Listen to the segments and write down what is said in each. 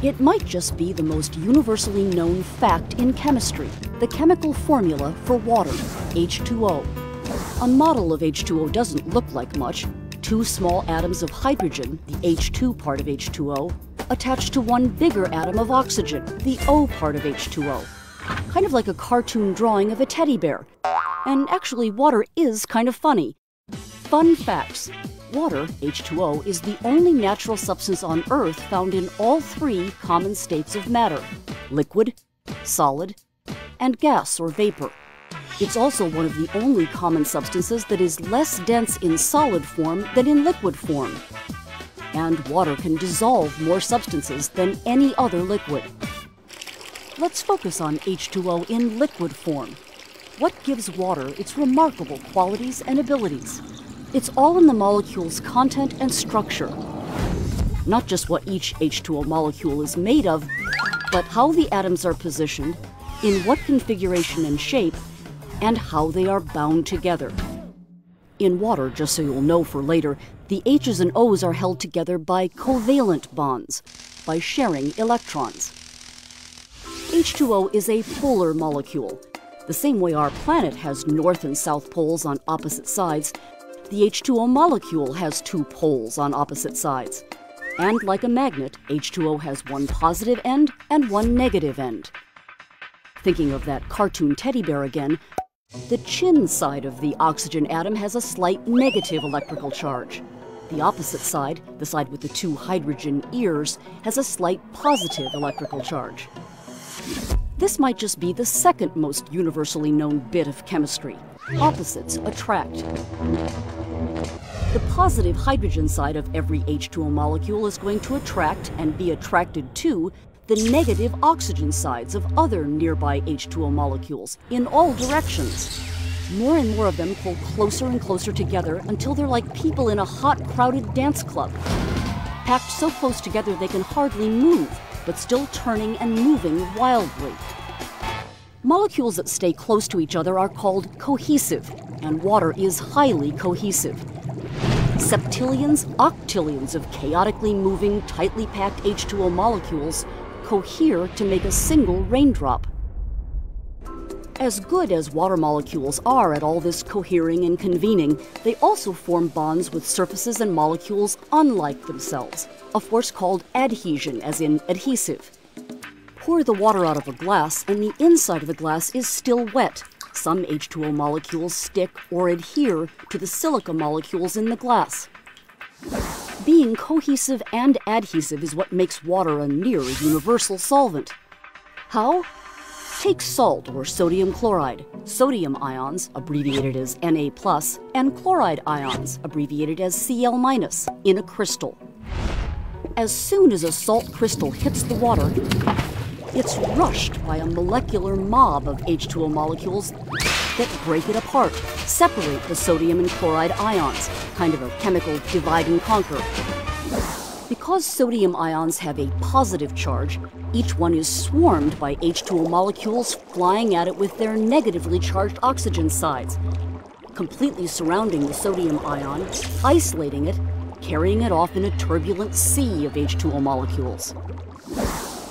It might just be the most universally known fact in chemistry the chemical formula for water, H2O. A model of H2O doesn't look like much. Two small atoms of hydrogen, the H2 part of H2O, attached to one bigger atom of oxygen, the O part of H2O. Kind of like a cartoon drawing of a teddy bear. And actually, water is kind of funny. Fun facts Water, H2O, is the only natural substance on Earth found in all three common states of matter liquid, solid, and gas or vapor. It's also one of the only common substances that is less dense in solid form than in liquid form. And water can dissolve more substances than any other liquid. Let's focus on H2O in liquid form. What gives water its remarkable qualities and abilities? It's all in the molecule's content and structure. Not just what each H2O molecule is made of, but how the atoms are positioned, in what configuration and shape, and how they are bound together. In water, just so you'll know for later, the H's and O's are held together by covalent bonds, by sharing electrons. H2O is a polar molecule. The same way our planet has north and south poles on opposite sides, the H2O molecule has two poles on opposite sides. And like a magnet, H2O has one positive end and one negative end. Thinking of that cartoon teddy bear again, the chin side of the oxygen atom has a slight negative electrical charge. The opposite side, the side with the two hydrogen ears, has a slight positive electrical charge. This might just be the second most universally known bit of chemistry. Opposites attract. The positive hydrogen side of every H2O molecule is going to attract and be attracted to the negative oxygen sides of other nearby H2O molecules in all directions. More and more of them pull closer and closer together until they're like people in a hot, crowded dance club. Packed so close together they can hardly move, but still turning and moving wildly. Molecules that stay close to each other are called cohesive, and water is highly cohesive. Septillions, octillions of chaotically moving, tightly packed H2O molecules cohere to make a single raindrop. As good as water molecules are at all this cohering and convening, they also form bonds with surfaces and molecules unlike themselves, a force called adhesion, as in adhesive. Pour the water out of a glass, and the inside of the glass is still wet. Some H2O molecules stick or adhere to the silica molecules in the glass. Being cohesive and adhesive is what makes water a near universal solvent. How? Take salt or sodium chloride, sodium ions, abbreviated as Na+, and chloride ions, abbreviated as Cl-, in a crystal. As soon as a salt crystal hits the water, it's rushed by a molecular mob of H2O molecules that break it apart, separate the sodium and chloride ions, kind of a chemical divide and conquer. Because sodium ions have a positive charge, each one is swarmed by H2O molecules flying at it with their negatively charged oxygen sides, completely surrounding the sodium ion, isolating it, carrying it off in a turbulent sea of H2O molecules.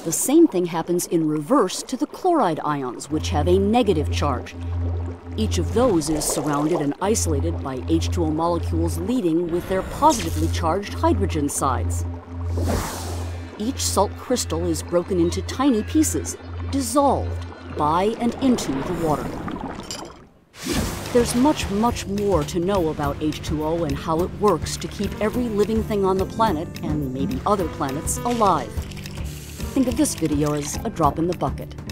The same thing happens in reverse to the chloride ions, which have a negative charge. Each of those is surrounded and isolated by H2O molecules leading with their positively charged hydrogen sides. Each salt crystal is broken into tiny pieces, dissolved by and into the water. There's much, much more to know about H2O and how it works to keep every living thing on the planet, and maybe other planets, alive. Think of this video as a drop in the bucket.